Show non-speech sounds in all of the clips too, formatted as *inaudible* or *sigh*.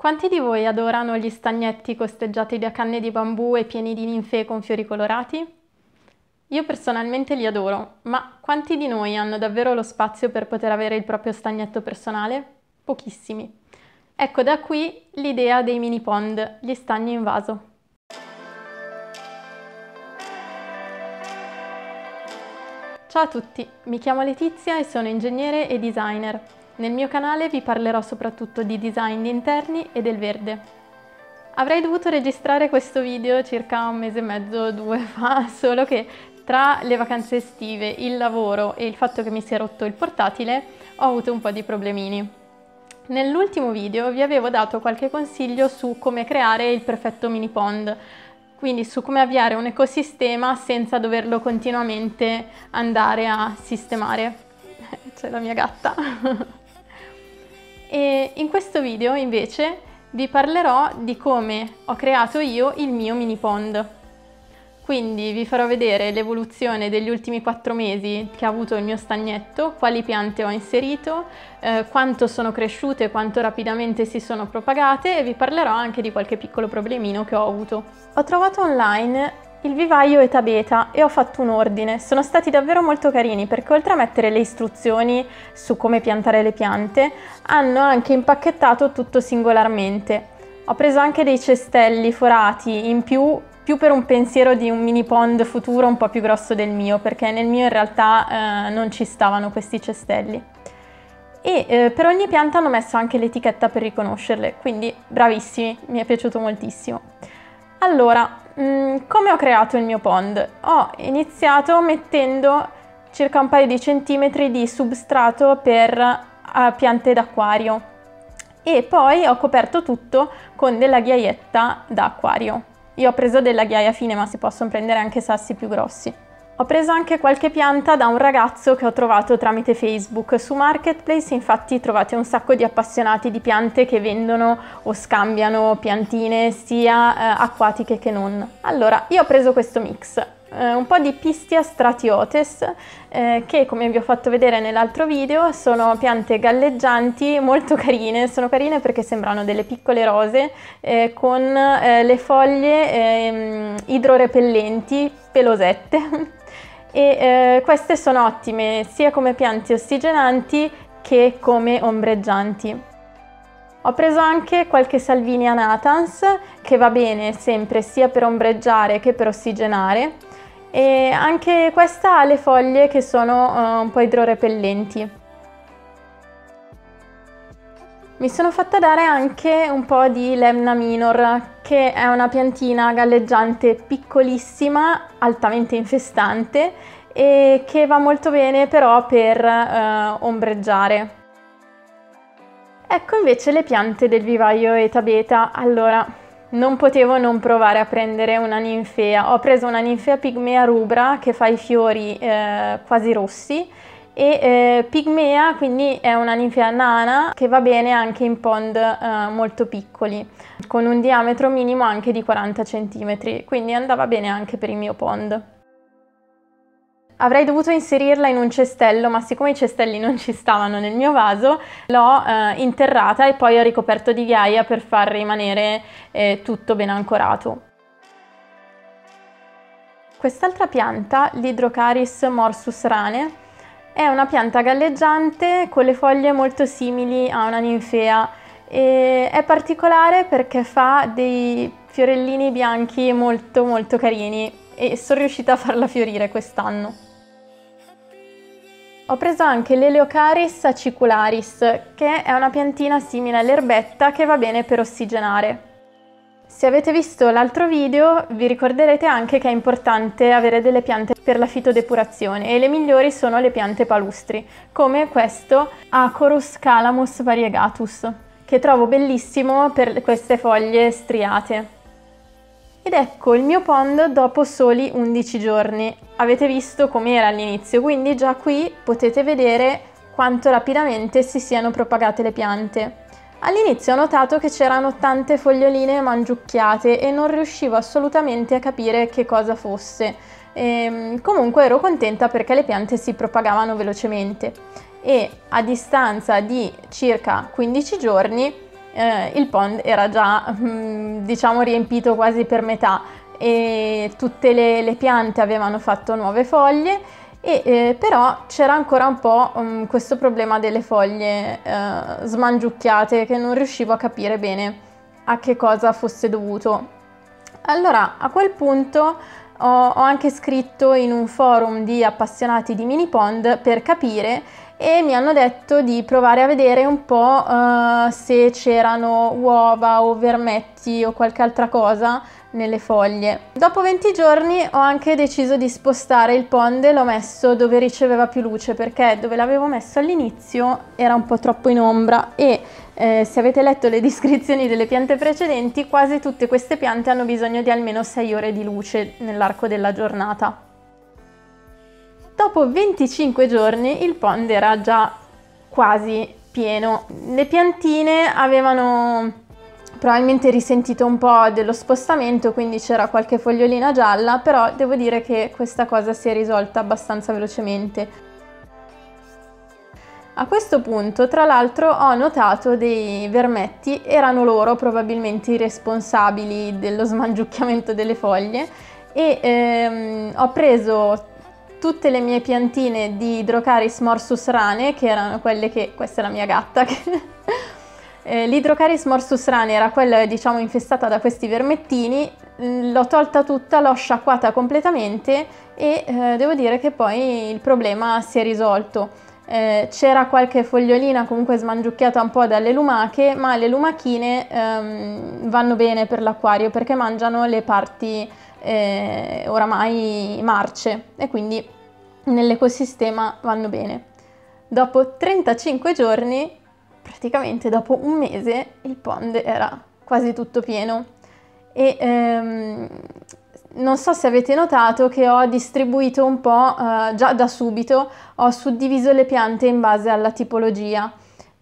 Quanti di voi adorano gli stagnetti costeggiati da canne di bambù e pieni di ninfee con fiori colorati? Io personalmente li adoro, ma quanti di noi hanno davvero lo spazio per poter avere il proprio stagnetto personale? Pochissimi. Ecco da qui l'idea dei mini pond, gli stagni in vaso. Ciao a tutti, mi chiamo Letizia e sono ingegnere e designer. Nel mio canale vi parlerò soprattutto di design interni e del verde. Avrei dovuto registrare questo video circa un mese e mezzo, *laughs* due fa, solo che tra le vacanze estive, il lavoro e il fatto che mi si è rotto il portatile ho avuto un po' di problemini. Nell'ultimo video vi avevo dato qualche consiglio su come creare il perfetto mini pond, quindi su come avviare un ecosistema senza doverlo continuamente andare a sistemare. *laughs* C'è la mia gatta. *laughs* E in questo video invece vi parlerò di come ho creato io il mio mini pond. Quindi vi farò vedere l'evoluzione degli ultimi quattro mesi che ha avuto il mio stagnetto, quali piante ho inserito, eh, quanto sono cresciute, quanto rapidamente si sono propagate e vi parlerò anche di qualche piccolo problemino che ho avuto. Ho trovato online il vivaio Eta Beta e ho fatto un ordine. Sono stati davvero molto carini perché oltre a mettere le istruzioni su come piantare le piante, hanno anche impacchettato tutto singolarmente. Ho preso anche dei cestelli forati in più, più per un pensiero di un mini pond futuro un po' più grosso del mio, perché nel mio in realtà eh, non ci stavano questi cestelli. E eh, per ogni pianta hanno messo anche l'etichetta per riconoscerle, quindi bravissimi, mi è piaciuto moltissimo. Allora, Mm, come ho creato il mio pond? Ho iniziato mettendo circa un paio di centimetri di substrato per uh, piante d'acquario e poi ho coperto tutto con della ghiaietta d'acquario. Io ho preso della ghiaia fine ma si possono prendere anche sassi più grossi. Ho preso anche qualche pianta da un ragazzo che ho trovato tramite Facebook. Su Marketplace infatti trovate un sacco di appassionati di piante che vendono o scambiano piantine sia eh, acquatiche che non. Allora, io ho preso questo mix. Eh, un po' di Pistia stratiotes eh, che come vi ho fatto vedere nell'altro video sono piante galleggianti molto carine, sono carine perché sembrano delle piccole rose eh, con eh, le foglie ehm, idrorepellenti pelosette *laughs* e eh, queste sono ottime sia come piante ossigenanti che come ombreggianti. Ho preso anche qualche Salvinia natans che va bene sempre sia per ombreggiare che per ossigenare e anche questa ha le foglie che sono uh, un po' idrorepellenti. Mi sono fatta dare anche un po' di Lemna minor, che è una piantina galleggiante piccolissima, altamente infestante e che va molto bene però per eh, ombreggiare. Ecco invece le piante del vivaio Eta Beta. Allora, non potevo non provare a prendere una ninfea. Ho preso una ninfea pigmea rubra che fa i fiori eh, quasi rossi e eh, pigmea quindi è una ninfea nana che va bene anche in pond eh, molto piccoli con un diametro minimo anche di 40 cm quindi andava bene anche per il mio pond. Avrei dovuto inserirla in un cestello, ma siccome i cestelli non ci stavano nel mio vaso, l'ho eh, interrata e poi ho ricoperto di ghiaia per far rimanere eh, tutto ben ancorato. Quest'altra pianta, l'Hydrocaris morsus rane, è una pianta galleggiante con le foglie molto simili a una ninfea e è particolare perché fa dei fiorellini bianchi molto molto carini e sono riuscita a farla fiorire quest'anno. Ho preso anche l'Eleocaris acicularis, che è una piantina simile all'erbetta che va bene per ossigenare. Se avete visto l'altro video vi ricorderete anche che è importante avere delle piante per la fitodepurazione e le migliori sono le piante palustri, come questo Acorus calamus variegatus, che trovo bellissimo per queste foglie striate. Ed ecco il mio pond dopo soli 11 giorni. Avete visto com'era all'inizio, quindi già qui potete vedere quanto rapidamente si siano propagate le piante. All'inizio ho notato che c'erano tante foglioline mangiucchiate e non riuscivo assolutamente a capire che cosa fosse. E, ehm, comunque ero contenta perché le piante si propagavano velocemente e a distanza di circa 15 giorni eh, il pond era già mm, diciamo riempito quasi per metà e tutte le, le piante avevano fatto nuove foglie e eh, però c'era ancora un po' um, questo problema delle foglie eh, smangiucchiate che non riuscivo a capire bene a che cosa fosse dovuto. Allora a quel punto ho, ho anche scritto in un forum di appassionati di mini pond per capire e mi hanno detto di provare a vedere un po' uh, se c'erano uova o vermetti o qualche altra cosa nelle foglie. Dopo 20 giorni ho anche deciso di spostare il pond e l'ho messo dove riceveva più luce perché dove l'avevo messo all'inizio era un po' troppo in ombra e eh, se avete letto le *laughs* descrizioni delle piante precedenti quasi tutte queste piante hanno bisogno di almeno 6 ore di luce nell'arco della giornata. Dopo 25 giorni il pond era già quasi pieno. Le piantine avevano probabilmente risentito un po' dello spostamento, quindi c'era qualche fogliolina gialla, però devo dire che questa cosa si è risolta abbastanza velocemente. A questo punto, tra l'altro, ho notato dei vermetti, erano loro probabilmente i responsabili dello smangiucchiamento delle foglie e ehm, ho preso tutte le mie piantine di Hydrocaris morsus rane, che erano quelle che... questa è la mia gatta, *laughs* che eh, L'Hydrocaris morsus rane era quella diciamo infestata da questi vermettini, mm, l'ho tolta tutta, l'ho sciacquata completamente e eh, devo dire che poi il problema si è risolto. Eh, c'era qualche fogliolina comunque smangiucchiata un po' dalle lumache, ma le lumachine ehm, vanno bene per l'acquario perché mangiano le parti eh, oramai marce e quindi nell'ecosistema vanno bene. Dopo 35 giorni praticamente dopo un mese il pond era quasi tutto pieno e ehm, non so se avete notato che ho distribuito un po' eh, già da subito, ho suddiviso le piante in base alla tipologia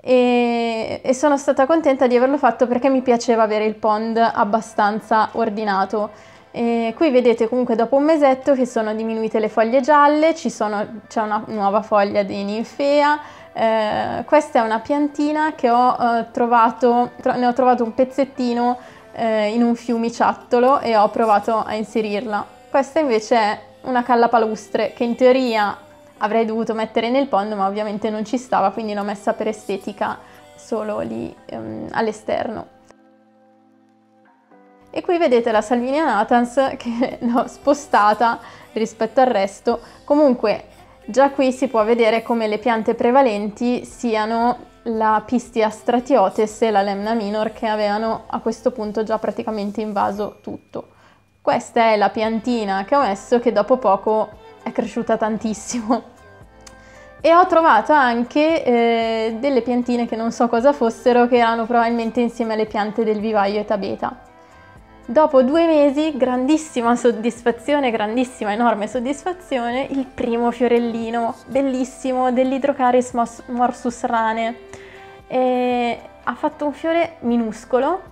e, e sono stata contenta di averlo fatto perché mi piaceva avere il pond abbastanza ordinato. E qui vedete comunque dopo un mesetto che sono diminuite le foglie gialle, c'è una nuova foglia di ninfea, eh, questa è una piantina che ho eh, trovato, tro- ne ho trovato un pezzettino eh, in un fiumiciattolo e ho provato a inserirla. Questa invece è una calla palustre che in teoria avrei dovuto mettere nel pond ma ovviamente non ci stava quindi l'ho messa per estetica solo lì ehm, all'esterno. E qui vedete la Salvinia natans che *laughs* l'ho spostata rispetto al resto. Comunque Già qui si può vedere come le piante prevalenti siano la Pistia stratiotes e la Lemna minor che avevano a questo punto già praticamente invaso tutto. Questa è la piantina che ho messo che dopo poco è cresciuta tantissimo. E ho trovato anche eh, delle piantine che non so cosa fossero, che erano probabilmente insieme alle piante del vivaio eta beta. Dopo due mesi, grandissima soddisfazione, grandissima, enorme soddisfazione, il primo fiorellino bellissimo dell'Hydrocaris morsus rane. E ha fatto un fiore minuscolo,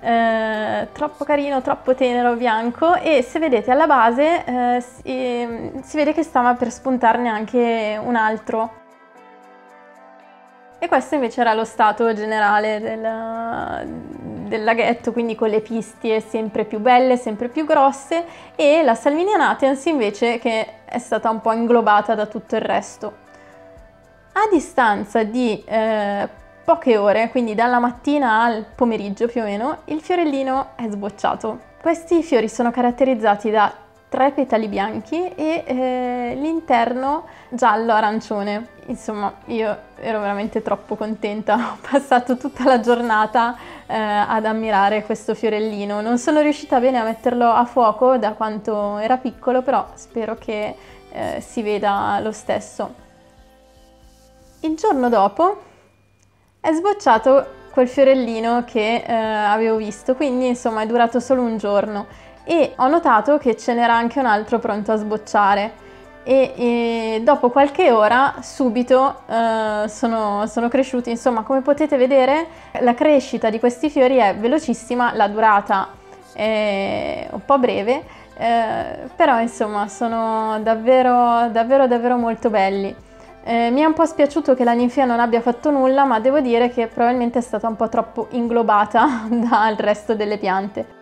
eh, troppo carino, troppo tenero, bianco e se vedete alla base eh, si, si vede che stava per spuntarne anche un altro e questo invece era lo stato generale del, del laghetto, quindi con le pistie sempre più belle, sempre più grosse, e la Salvinia natians invece che è stata un po' inglobata da tutto il resto. A distanza di eh, poche ore, quindi dalla mattina al pomeriggio più o meno, il fiorellino è sbocciato. Questi fiori sono caratterizzati da tre petali bianchi e eh, l'interno giallo-arancione. Insomma, io ero veramente troppo contenta, *laughs* ho passato tutta la giornata eh, ad ammirare questo fiorellino. Non sono riuscita bene a metterlo a fuoco da quanto era piccolo, però spero che eh, si veda lo stesso. Il giorno dopo è sbocciato quel fiorellino che eh, avevo visto, quindi insomma è durato solo un giorno e ho notato che ce n'era anche un altro pronto a sbocciare e, e dopo qualche ora subito eh, sono, sono cresciuti, insomma come potete vedere la crescita di questi fiori è velocissima, la durata è un po' breve, eh, però insomma sono davvero davvero davvero molto belli. Eh, mi è un po' spiaciuto che la ninfea non abbia fatto nulla, ma devo dire che probabilmente è stata un po' troppo inglobata *laughs* dal resto delle piante.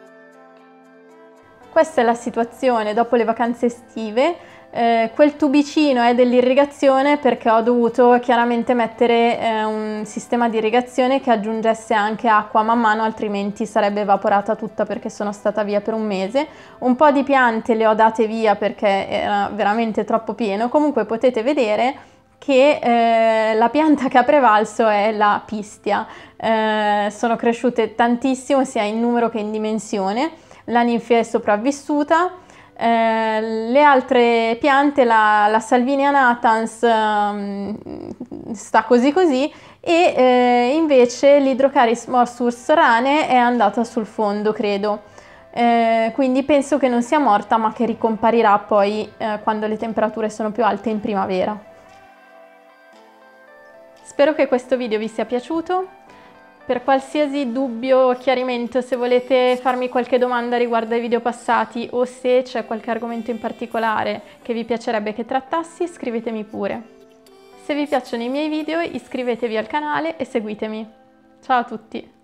Questa è la situazione dopo le vacanze estive. Eh, quel tubicino è dell'irrigazione perché ho dovuto chiaramente mettere eh, un sistema di irrigazione che aggiungesse anche acqua man mano altrimenti sarebbe evaporata tutta perché sono stata via per un mese un po' di piante le ho date via perché era veramente troppo pieno comunque potete vedere che eh, la pianta che ha prevalso è la pistia. Eh, sono cresciute tantissimo sia in numero che in dimensione, la ninfea è sopravvissuta, eh, le altre piante, la, la Salvinia natans um, sta così così e eh, invece l'Hydrocaris morsurs rane è andata sul fondo credo. Eh, quindi penso che non sia morta ma che ricomparirà poi eh, quando le temperature sono più alte in primavera. Spero che questo video vi sia piaciuto. Per qualsiasi dubbio o chiarimento, se volete farmi qualche domanda riguardo ai video passati o se c'è qualche argomento in particolare che vi piacerebbe che trattassi, scrivetemi pure. Se vi piacciono i miei video iscrivetevi al canale e seguitemi. Ciao a tutti!